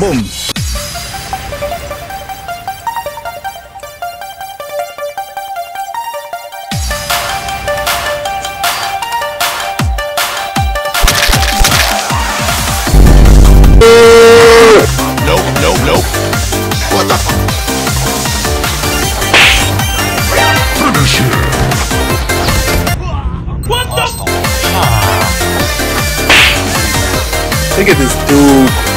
boom. What the What the Look at this dude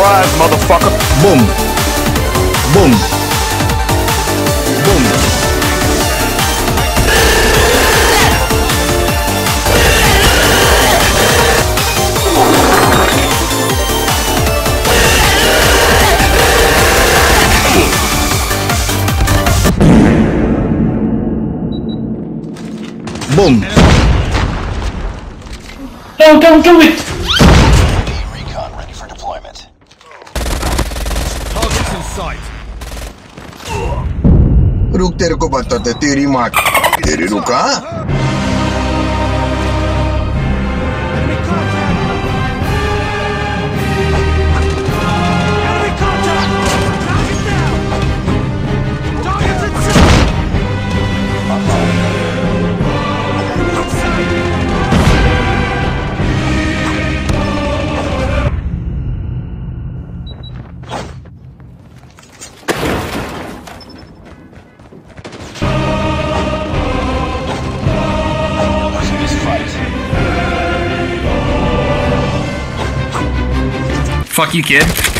surprise, motherfucker. Boom. Boom. Boom. No, don't do it! Recon ready for deployment. Targets in sight. रुक तेरे को बताते तेरी माँ तेरी रुका Fuck you, kid.